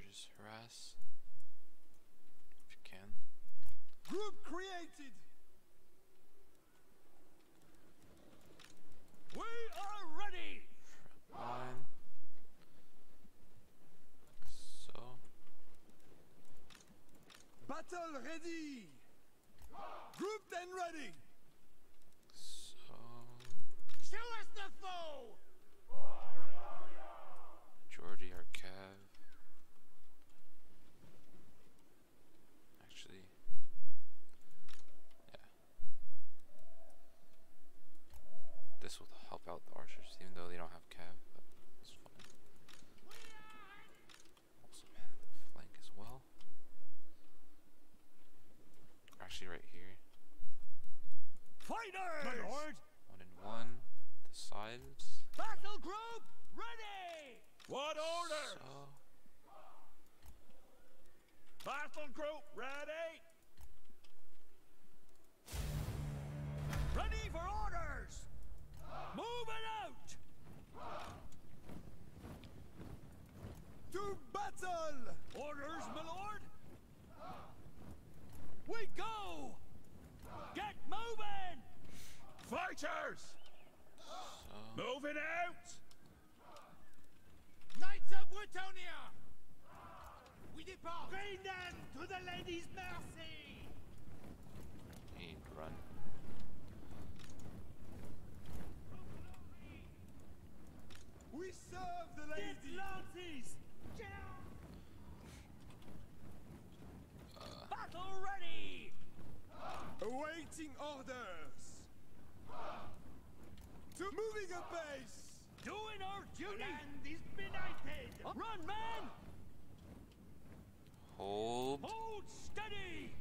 archers harass. If you can. Group created. We are ready. Front line. Like so. Battle ready. Grouped and ready. So. Show us the foe. Majority are Cav. Actually. Yeah. This will help out the archers, even though they don't have Cav, but it's fine. Also, man, the flank as well. Actually, right here. Fighters. My lord. One and one. The sides. Battle group ready. What order? So. Battle group ready. Ready for orders. Moving out. To battle. Orders, my lord. We go. Get moving. Fighters. So. Moving out! Knights of Bretonnia! We depart! Bring them to the lady's mercy! You need to run. We serve the lady! lances! Uh, Battle ready! Awaiting orders! To moving base! Doing our duty! Land is benighted! Run, man! hold. Hold steady!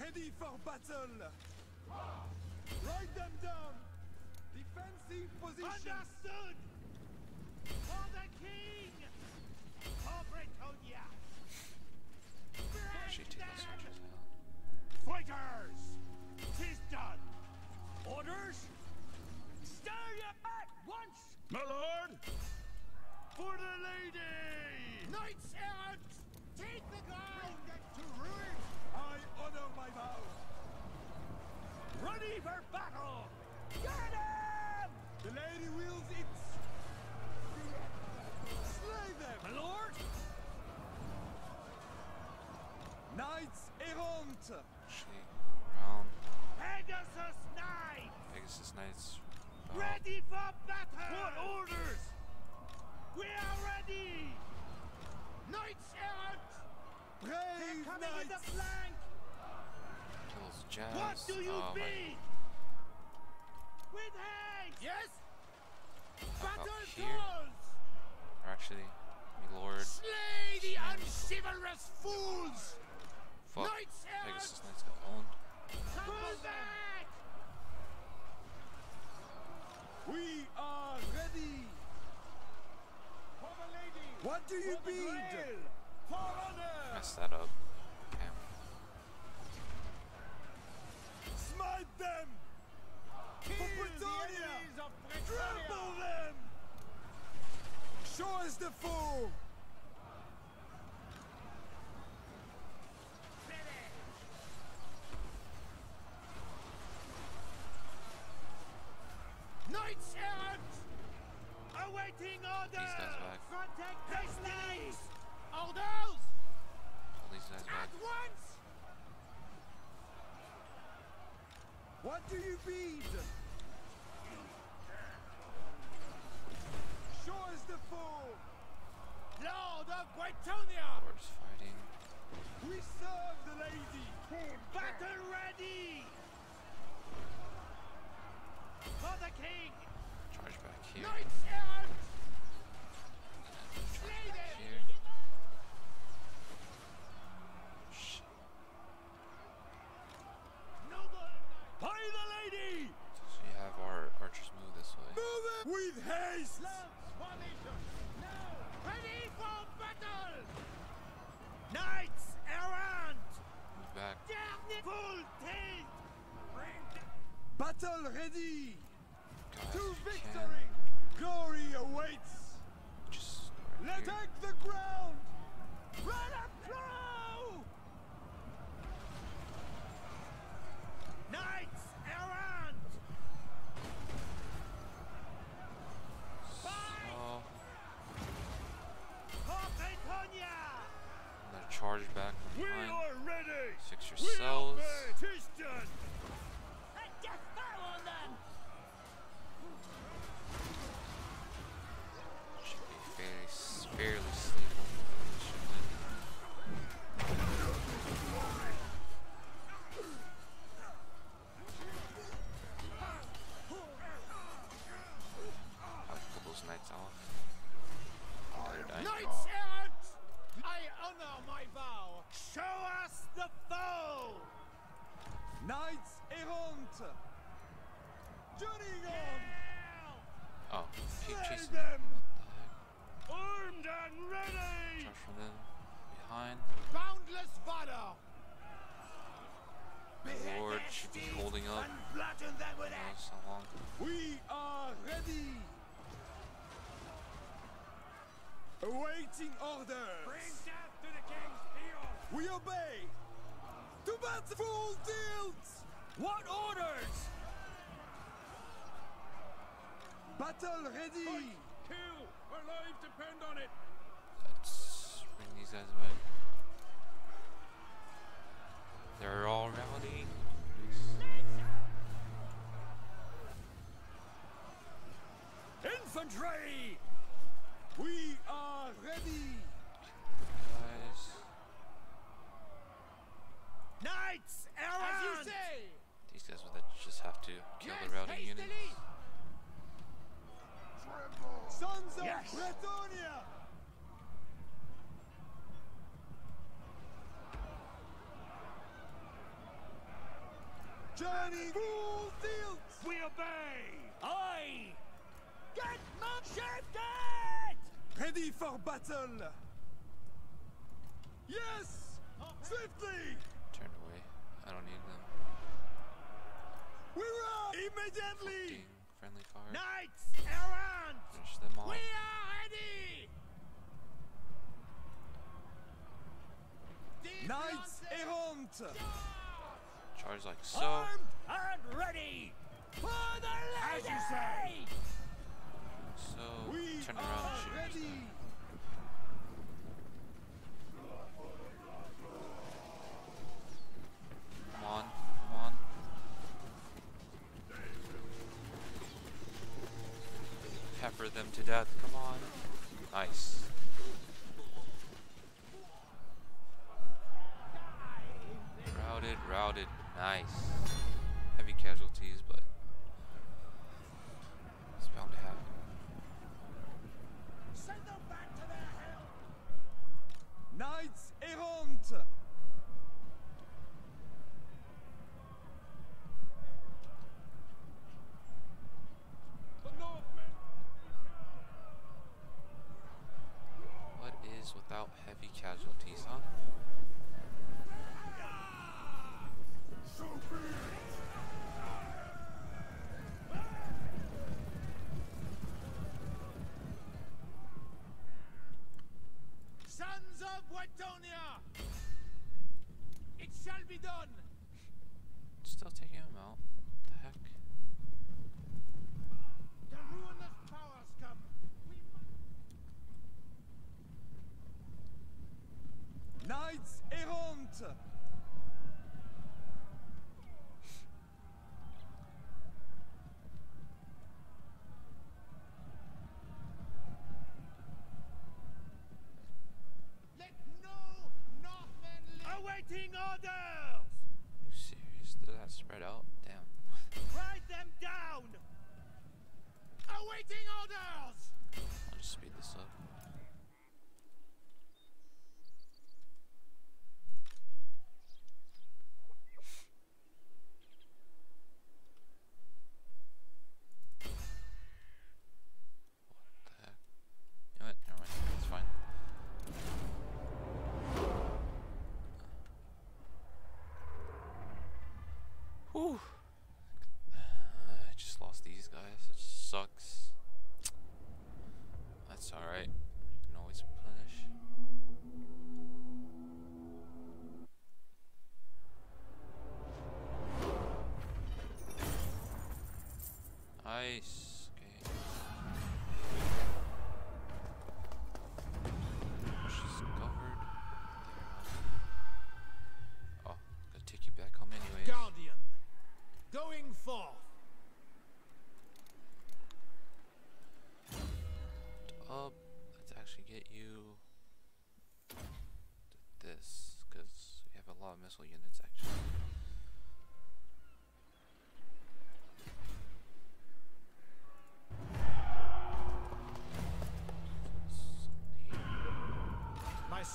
Ready for battle! Ride them down! Defensive position! Understood! For the king! For Bretonnia! Actually, take those archers out. Fighters! Tis done! Orders? Stir you at once! My lord! For the lady! Knights errant! Take the ground to ruin! I honor my vow! Ready for battle! Get him! The lady wields it! Slay them! My lord! Knights errant! Actually, around Pegasus Knight! Pegasus Knights. Oh, Ready for battle! What orders? We are ready! Knights errant! Brave coming in the flank! kills Jazz. What do you oh, my- mean? With haste! Yes? How about Battle here? calls! Or actually, my lord. Slay the unchivalrous fools! Fuck. Knights errant! Pegasus Knights got owned. Pull back! We are ready! For the lady! What do you bid? For honor! Messed that up. Damn. Smite them! For Bretonnia! Trample them! Show us the foe! Knights errant! Awaiting orders! These guys back. Contact destinies! Orders! All these guys back. At once! What do you bid? Show us the foe! Lord of Bretonnia! Lord's fighting. We serve the lady! Battle ready! For the king! Charge back here. Knights errant! And Slay them! here. Shit. Noble! By the lady! So you have our archers move this way. Move it with haste! Now! Ready for battle! Knights errant! Move back. Dernier full tilt! Battle ready! To victory! Glory awaits! Let Take the ground! Run up through! Knights errant! So, Carpetonia! I'm charge back We are ready! Fix yourselves. S- Infantry! We are ready! Guys. Knights errant! As you say! These guys would just have to kill the routing units. Sons of Bretonnia! Johnny Full Fields! We obey! Aye! Get! Ready for battle! Yes! Swiftly! Turn away. I don't need them. We run! Immediately! Ding. Friendly fire. Knights errant! Finish them off. We are ready! Knights errant! Charge like so. Armed and ready! For the lady! As you say! So turn around and shoot. Come on, come on. Pepper them to death, come on. Nice. Routed, routed, nice. Heavy casualties, but Knights errant!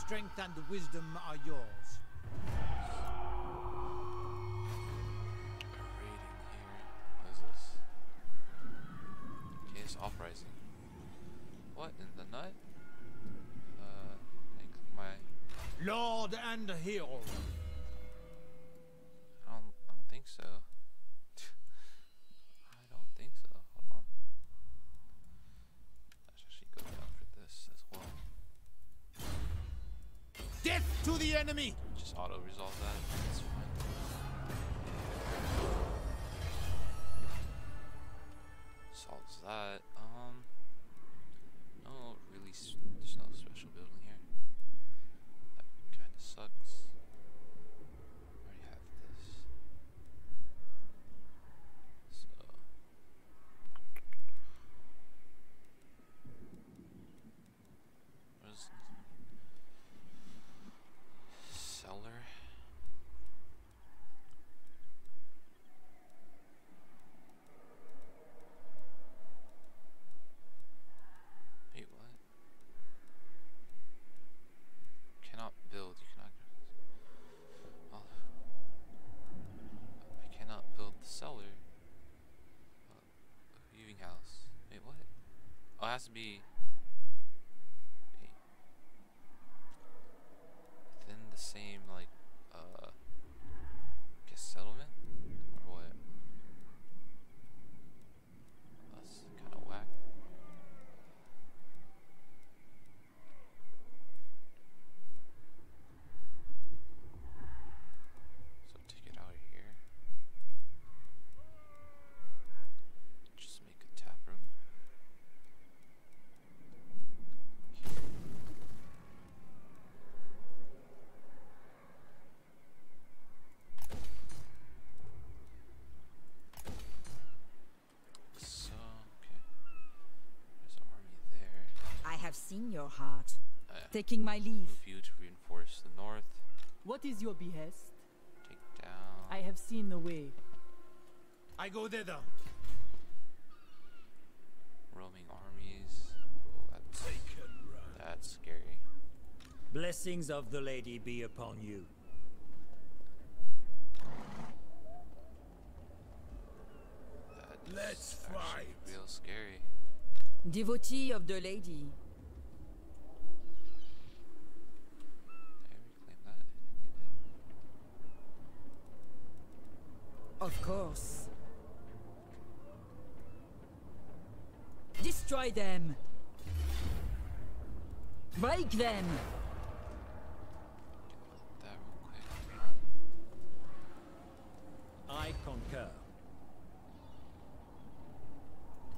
strength and wisdom are yours. seen your heart. Uh, Taking my leave. Move you to reinforce the north. What is your behest? Take down. I have seen the way. I go thither. Roaming armies. Oh, that's, that's scary. Blessings of the lady be upon you. That's Let's fight. Real scary. Devotee of the lady, Destroy them! Break them! I concur.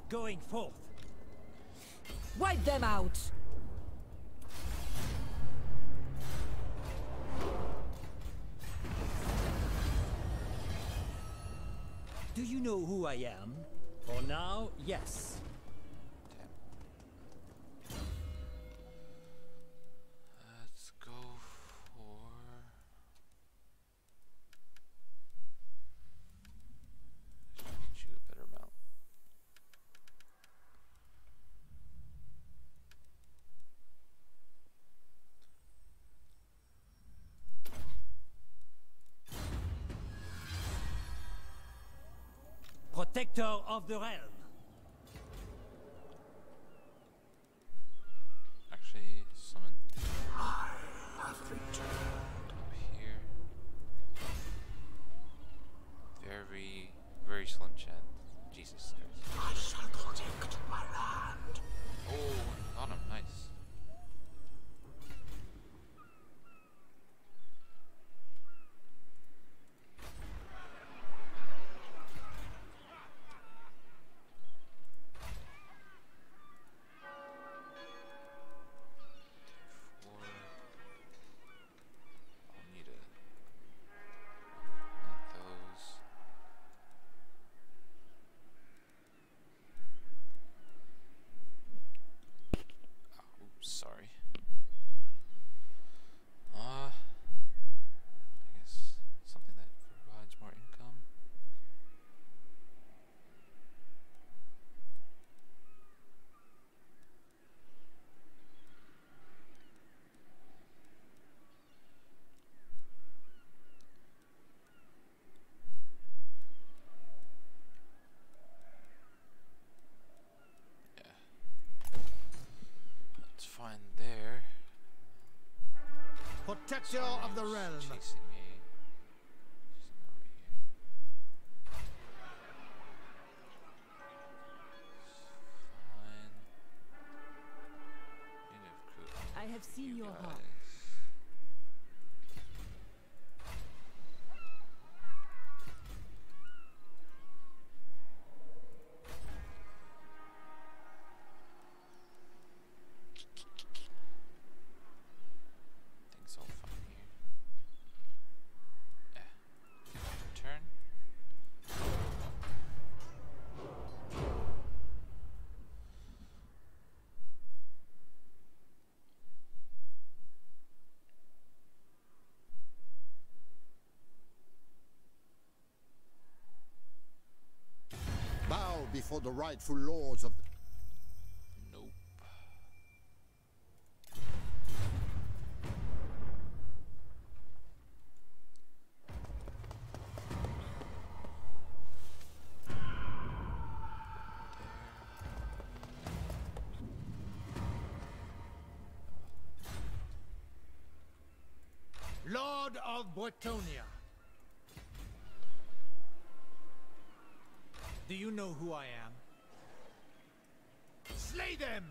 Going forth. Wipe them out! Do you know who I am? For now, yes. protector of the realm. creature of the realm. I have seen you your heart. for the rightful lords of the Do you know who I am? Slay them!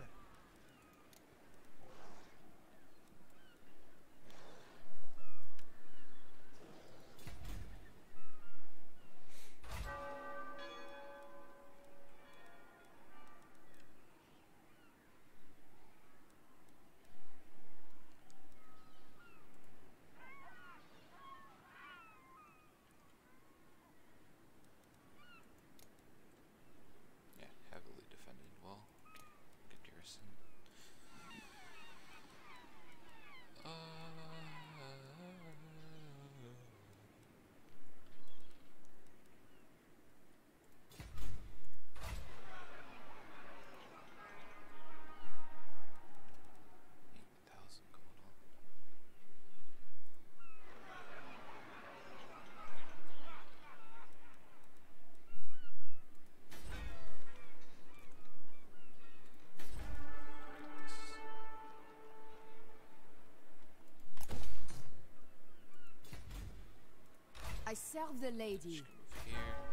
I serve the lady. Here.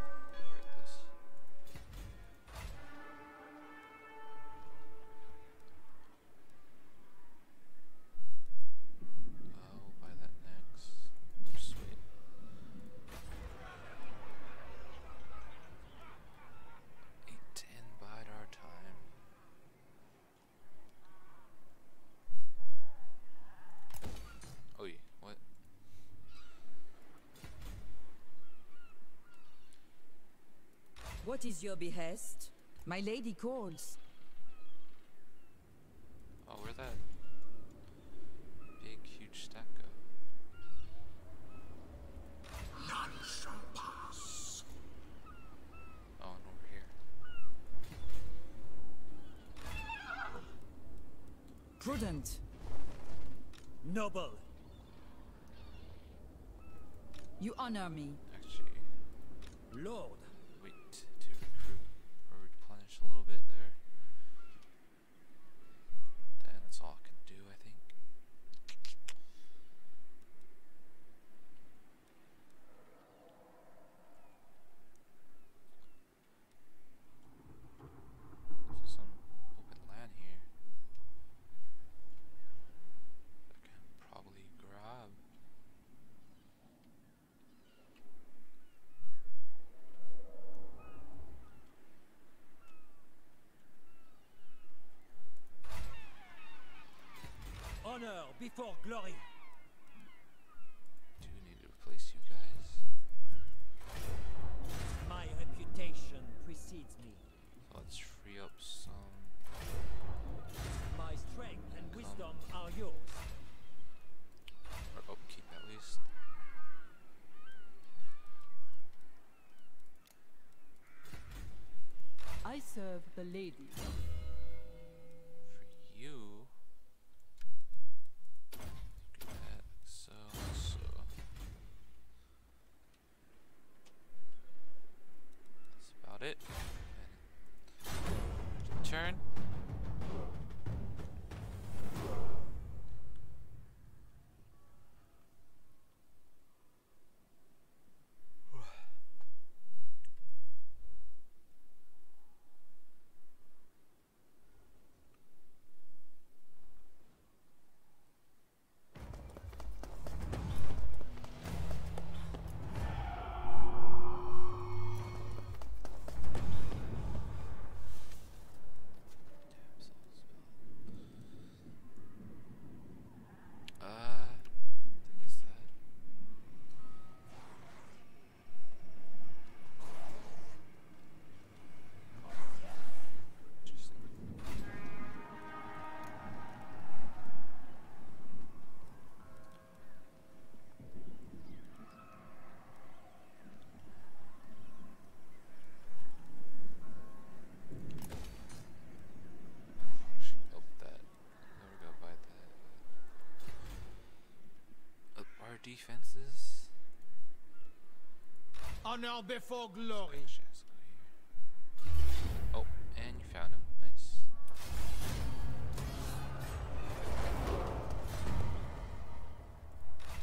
What is your behest? My lady calls. Oh, where that big, huge stack go? None shall pass. Oh, and over here. Prudent. Noble. You honor me. before glory. Defenses. Honor before glory. Actually, let's go here. Oh, and you found him. Nice.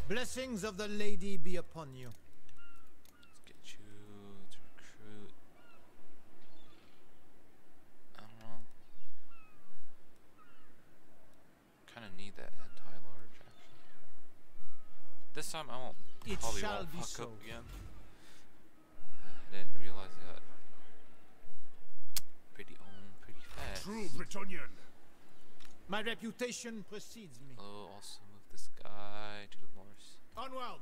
Blessings of the lady be upon you. Let's get you to recruit. I don't know. Kind of need that anti-large actually. This time I won't. It probably shall won't be fuck so. Up again. I didn't realize that. Pretty on, pretty fast. True Bretonnian. My reputation precedes me. Oh, also move this guy to the north. Onward.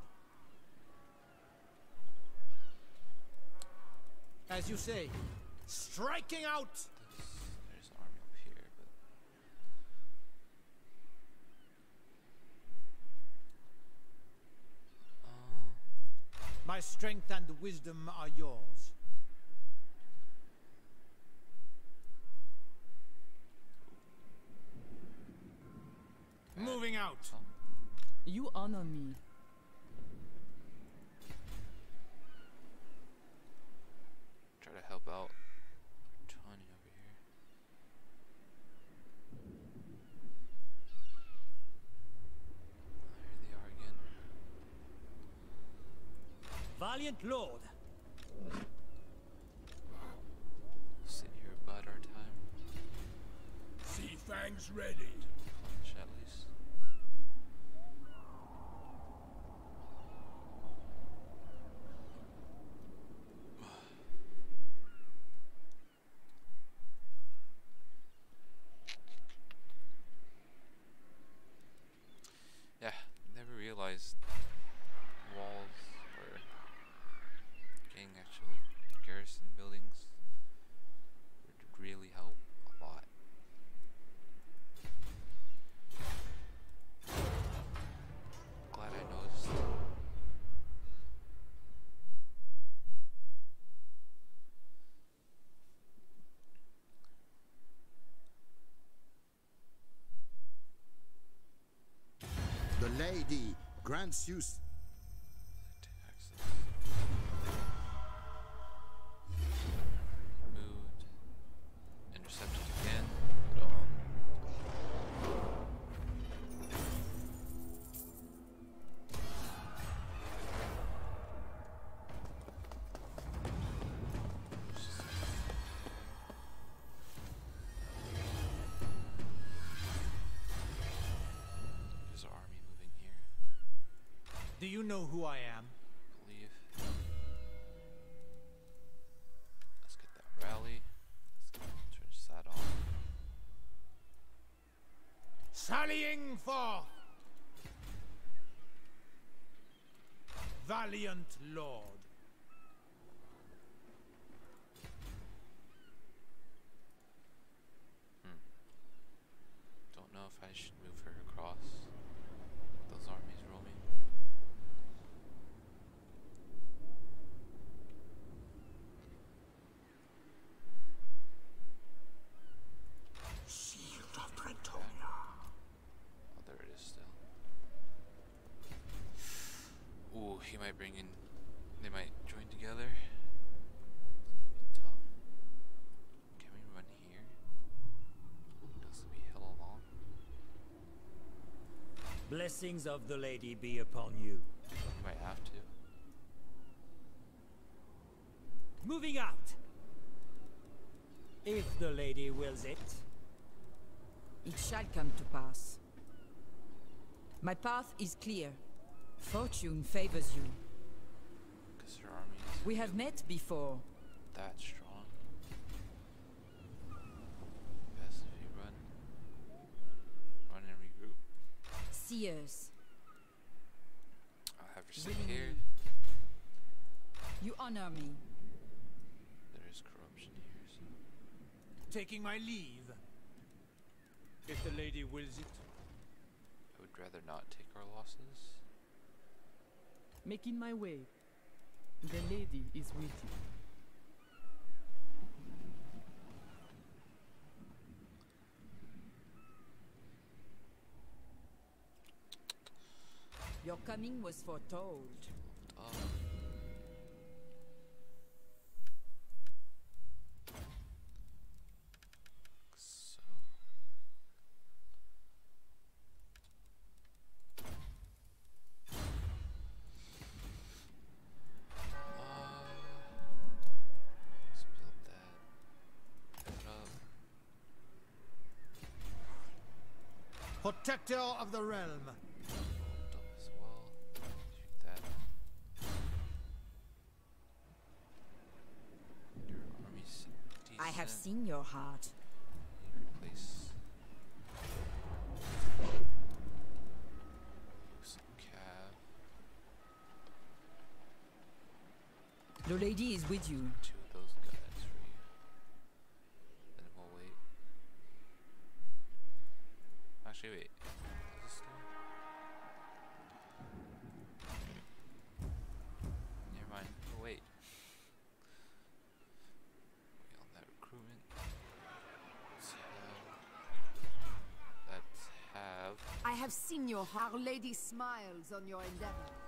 As you say, striking out. This, there's an army up here, but uh, My strength and wisdom are yours. Moving out. You honor me. try to help out Tony over here. Oh, here they are again. Valiant lord, Sit here, bide our time. Sea fangs ready. Lady grants you know who I am? believe. Let's get that rally. Let's get turn that on. Sallying forth. Valiant lord. Don't know if I should move her across those armies roaming. Shield of Bretonnia. Oh, there it is still. Ooh, he might bring in. They might join together. It's gonna be tough. Can we run here? This will be hella long. blessings of the lady be upon you. We might have to. Moving out. If the lady wills it. It shall come to pass. My path is clear. Fortune favors you. Because her army is We have met before. that strong. Best if you run. Run and regroup. Seers, I'll have her sit here. you honor me. There is corruption here, so Taking my leave. If the lady wills it. I would rather not take our losses. Making my way. The lady is with you. Your coming was foretold. Protector of the realm. I have seen your heart. The lady is with you. I have seen your. Our Lady smiles on your endeavor.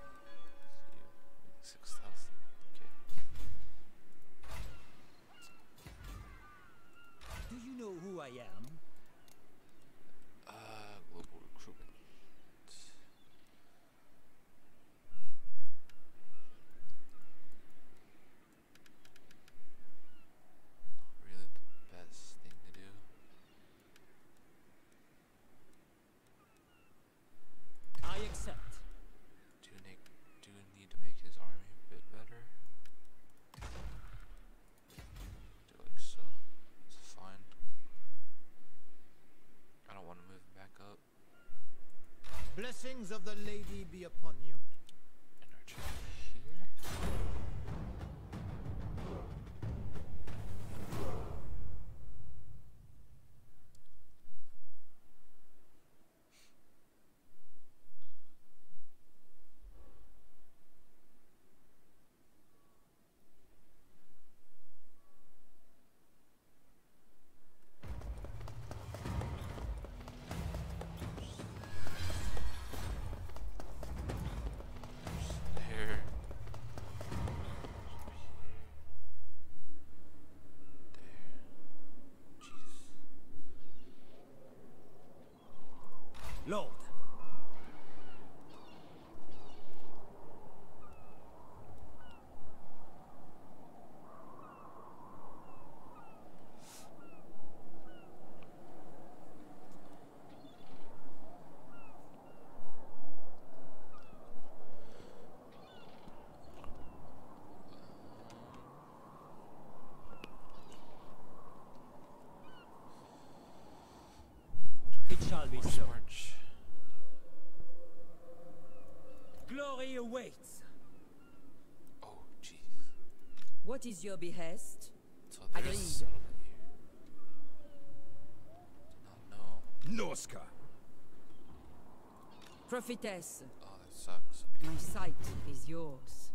Is your behest? So there's Agreed. a settlement here. Did not know. Norsca. Prophetess, Oh, that sucks. Okay. my sight is yours.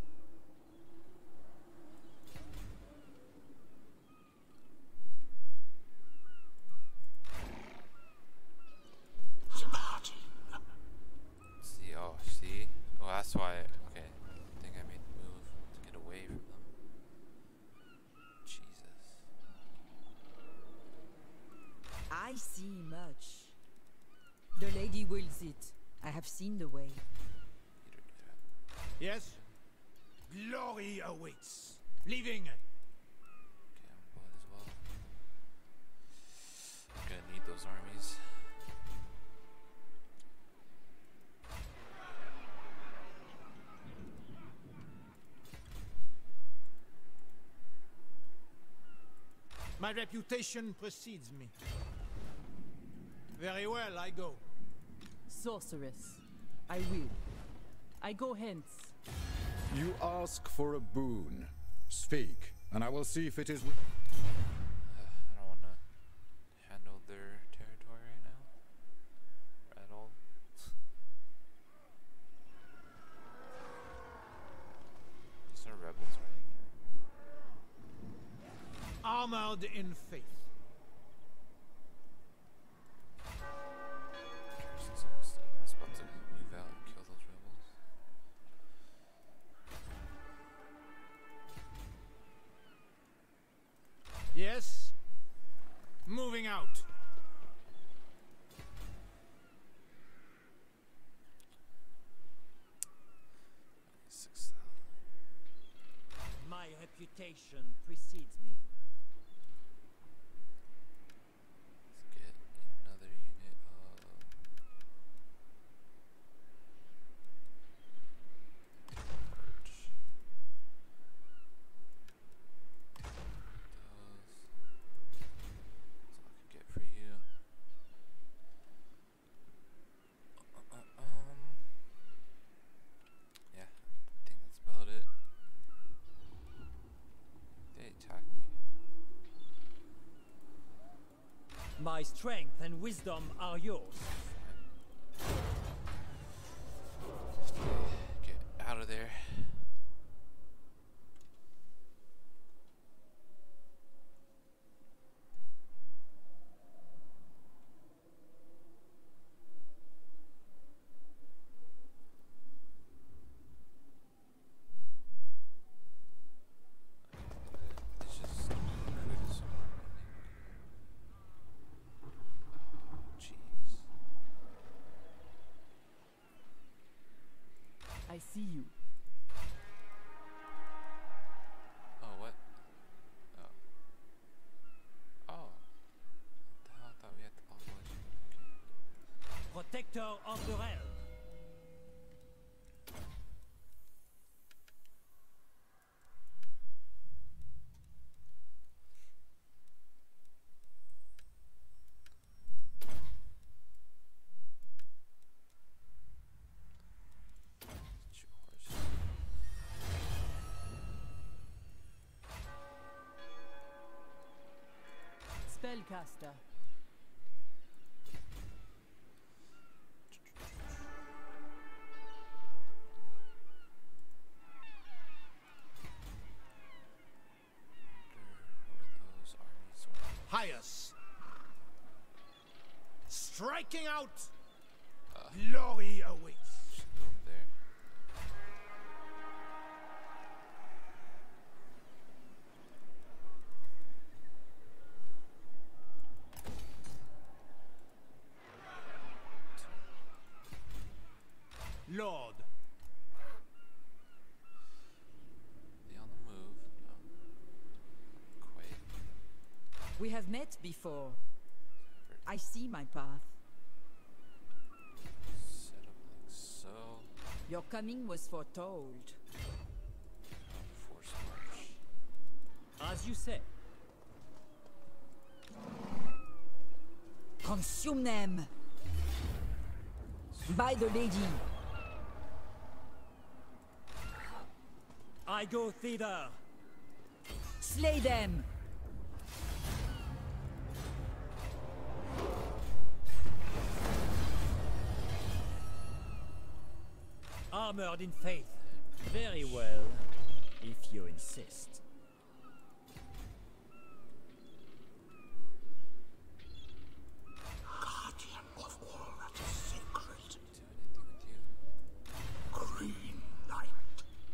See, oh, see? Oh, that's why. Okay. I think I made the move to get away from them. Jesus. I see much. The lady wills it. I have seen the way. You don't do that. Yes? Glory awaits. Leaving. Okay, I'm going as well. I'm gonna need those armies. My reputation precedes me. Very well, I go. Sorceress, I will. I go hence. You ask for a boon. Speak, and I will see if it is. Uh, I don't want to handle their territory right now. At all. These are rebels, right? Armored in faith. Reputation precedes me. Let's get another unit of. Torch. Those. That's all I can get for you. Uh, uh, um. Yeah, I think that's about it. They attacked me. My strength and wisdom are yours. Spellcaster. Where those. Hyas. Striking out. Uh. Glory awaits. Met before. I see my path. Set up like so. Your coming was foretold. Force march. As you say. Consume them! By the lady! I go thither. Slay them! Armored in faith. Very well, if you insist. Guardian of all that is sacred. Do anything with you? Green Knight.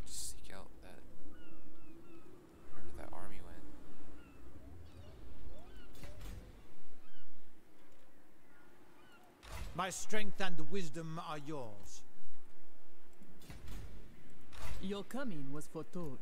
Just seek out that. Wherever that army went. My strength and wisdom are yours. Your coming was foretold.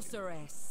Sorceress.